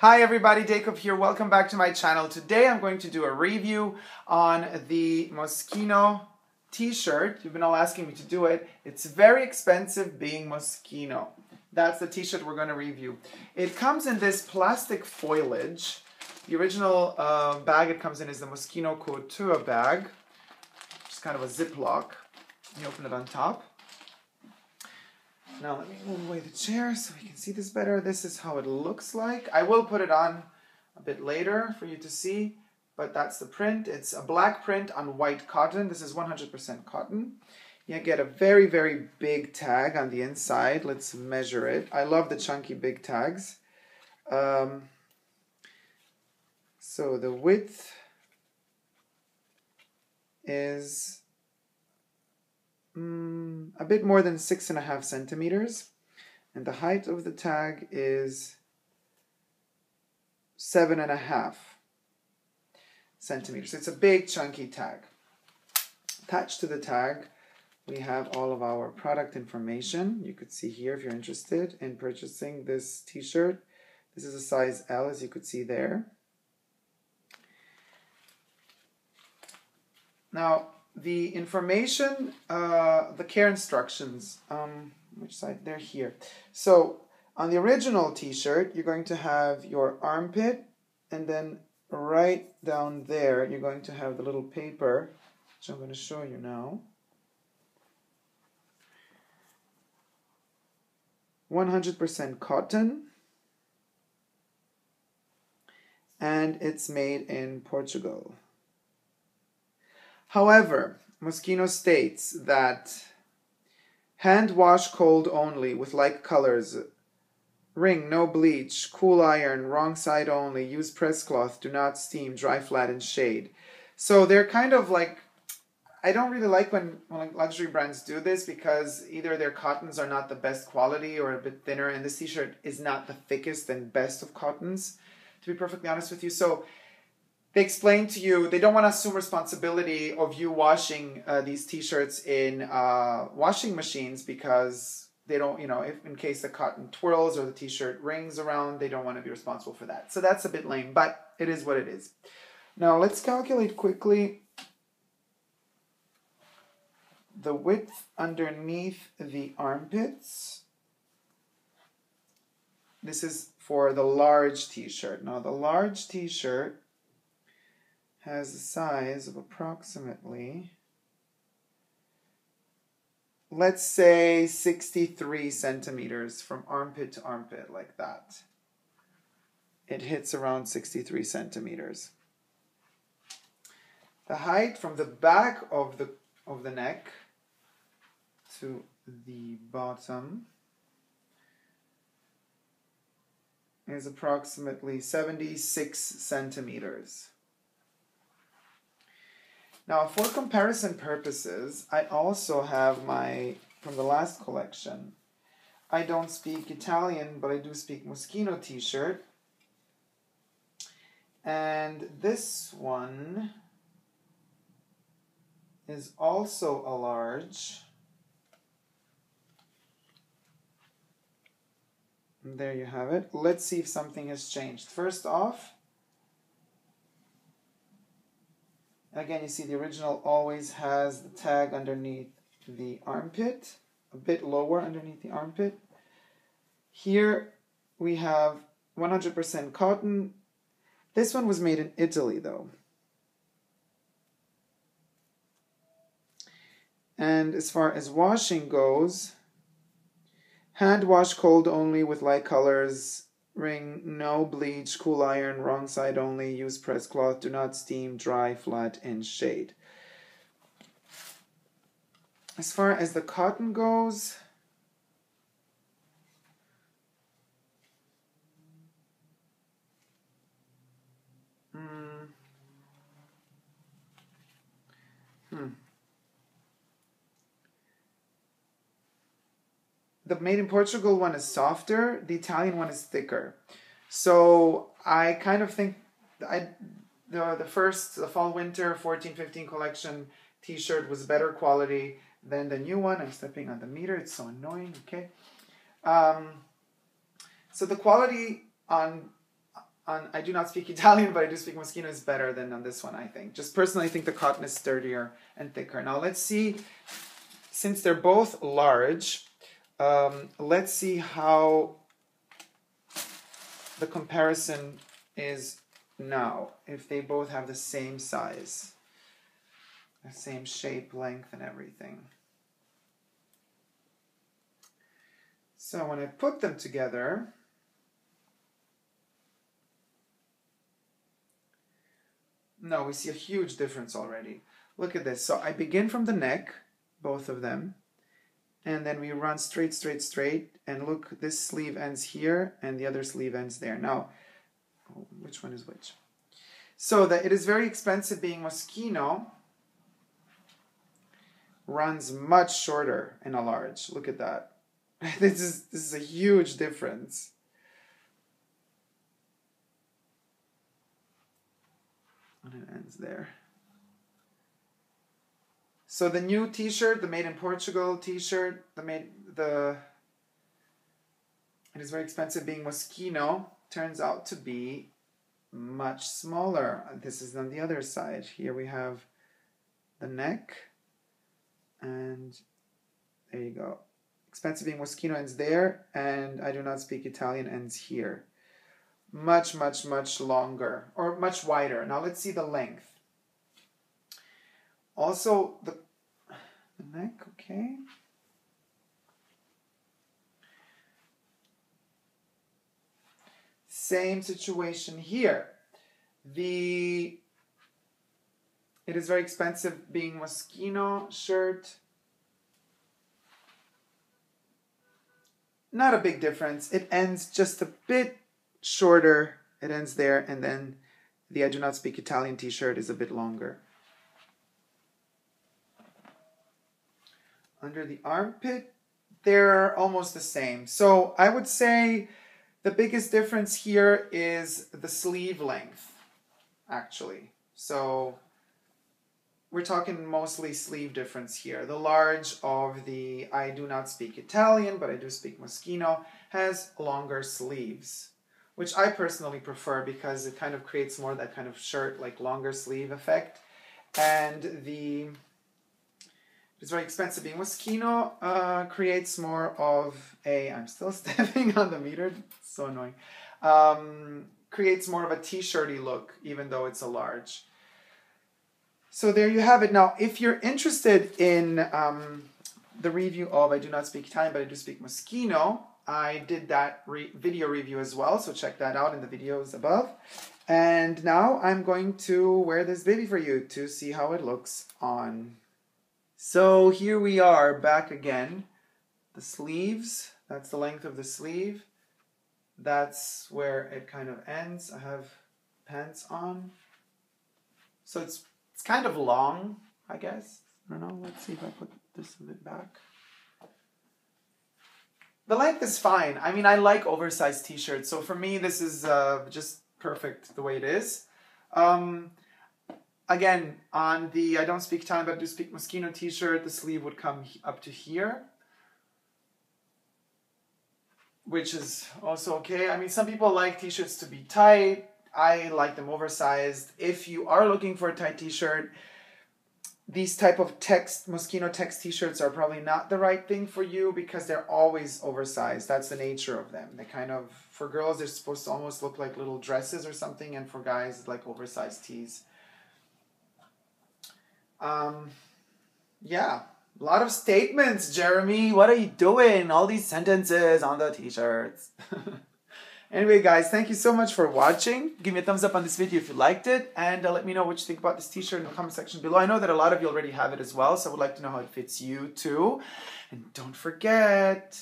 Hi everybody, Dacob here. Welcome back to my channel. Today I'm going to do a review on the Moschino t-shirt. You've been all asking me to do it. It's very expensive being Moschino. That's the t-shirt we're going to review. It comes in this plastic foliage. The original uh, bag it comes in is the Moschino Couture bag. It's kind of a Ziploc. You open it on top. Now let me move away the chair so we can see this better. This is how it looks like. I will put it on a bit later for you to see, but that's the print. It's a black print on white cotton. This is 100% cotton. You get a very, very big tag on the inside. Let's measure it. I love the chunky big tags. Um, so the width is mm, a bit more than six and a half centimeters. And the height of the tag is seven and a half centimeters. It's a big chunky tag. Attached to the tag, we have all of our product information. You could see here if you're interested in purchasing this t-shirt. This is a size L as you could see there. Now, the information, uh, the care instructions, um, which side? They're here. So on the original t-shirt, you're going to have your armpit, and then right down there, you're going to have the little paper, which I'm going to show you now. 100% cotton, and it's made in Portugal. However, Moschino states that hand wash cold only with like colors, ring no bleach, cool iron, wrong side only, use press cloth, do not steam, dry flat in shade. So they're kind of like I don't really like when, when luxury brands do this because either their cottons are not the best quality or a bit thinner, and this t-shirt is not the thickest and best of cottons, to be perfectly honest with you. So they explain to you they don't want to assume responsibility of you washing uh, these t-shirts in uh, washing machines because they don't you know if in case the cotton twirls or the t-shirt rings around they don't want to be responsible for that. So that's a bit lame but it is what it is. Now let's calculate quickly the width underneath the armpits. This is for the large t-shirt. Now the large t-shirt has a size of approximately, let's say 63 centimeters from armpit to armpit, like that. It hits around 63 centimeters. The height from the back of the, of the neck to the bottom is approximately 76 centimeters. Now, for comparison purposes, I also have my, from the last collection, I don't speak Italian, but I do speak Moschino t-shirt. And this one is also a large. There you have it. Let's see if something has changed. First off, Again, you see the original always has the tag underneath the armpit, a bit lower underneath the armpit. Here we have 100% cotton. This one was made in Italy though. And as far as washing goes, hand wash cold only with light colors Ring, no bleach, cool iron, wrong side only, use press cloth, do not steam, dry, flat, and shade. As far as the cotton goes, the made in Portugal one is softer, the Italian one is thicker. So I kind of think I the the first the fall winter 14 15 collection t-shirt was better quality than the new one. I'm stepping on the meter. It's so annoying. Okay. Um, so the quality on on I do not speak Italian, but I do speak Moschino is better than on this one, I think. Just personally, I think the cotton is sturdier and thicker. Now let's see, since they're both large, um, let's see how the comparison is now, if they both have the same size, the same shape, length, and everything. So when I put them together, no, we see a huge difference already. Look at this. So I begin from the neck, both of them, and then we run straight, straight, straight, and look, this sleeve ends here, and the other sleeve ends there. Now, which one is which? So that it is very expensive being Moschino runs much shorter in a large. Look at that. this is this is a huge difference. And it ends there. So the new T-shirt, the Made in Portugal T-shirt, the made the it is very expensive being Moschino turns out to be much smaller. This is on the other side. Here we have the neck, and there you go. Expensive being Moschino ends there, and I do not speak Italian ends here. Much, much, much longer, or much wider. Now let's see the length. Also, the, the neck, okay. Same situation here. The it is very expensive being Moschino shirt. Not a big difference. It ends just a bit shorter. It ends there, and then the I do not speak Italian t-shirt is a bit longer. Under the armpit, they're almost the same. So I would say the biggest difference here is the sleeve length, actually. So we're talking mostly sleeve difference here. The large of the I do not speak Italian, but I do speak Moschino has longer sleeves, which I personally prefer because it kind of creates more that kind of shirt, like longer sleeve effect. And the it's very expensive. Being Moschino uh, creates more of a I'm still stepping on the meter so annoying um, creates more of a t-shirty look even though it's a large. So there you have it. Now if you're interested in um, the review of I do not speak Italian but I do speak Moschino I did that re- video review as well so check that out in the videos above. And now I'm going to wear this baby for you to see how it looks on so here we are back again. The sleeves, that's the length of the sleeve. That's where it kind of ends. I have pants on. So it's it's kind of long, I guess. I don't know. Let's see if I put this a bit back. The length is fine. I mean, I like oversized t-shirts. So for me, this is uh, just perfect the way it is. Um, again, on the I don't speak Italian but I do speak Moschino t-shirt, the sleeve would come up to here. Which is also okay. I mean, some people like t-shirts to be tight. I like them oversized. If you are looking for a tight t-shirt, these type of text Moschino text t-shirts are probably not the right thing for you because they're always oversized. That's the nature of them. They kind of for girls they're supposed to almost look like little dresses or something, and for guys like oversized tees. Um, yeah, a lot of statements, Jeremy. What are you doing? All these sentences on the t-shirts. anyway, guys, thank you so much for watching. Give me a thumbs up on this video if you liked it, and uh, let me know what you think about this t-shirt in the comment section below. I know that a lot of you already have it as well, so I would like to know how it fits you too. And don't forget,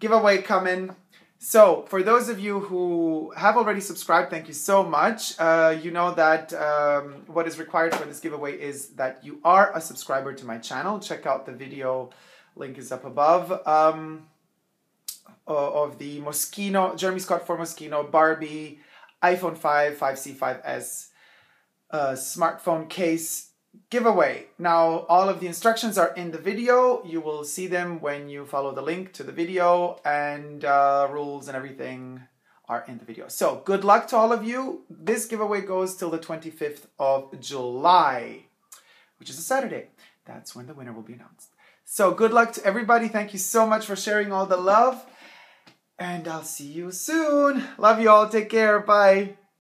giveaway coming. So, for those of you who have already subscribed, thank you so much. Uh, you know that um, what is required for this giveaway is that you are a subscriber to my channel. Check out the video, link is up above, um, of the Moschino, Jeremy Scott for Moschino, Barbie, iPhone 5, 5C, 5S uh, smartphone case giveaway. Now, all of the instructions are in the video. You will see them when you follow the link to the video and uh, rules and everything are in the video. So good luck to all of you. This giveaway goes till the 25th of July, which is a Saturday. That's when the winner will be announced. So good luck to everybody. Thank you so much for sharing all the love. And I'll see you soon. Love you all. Take care. Bye.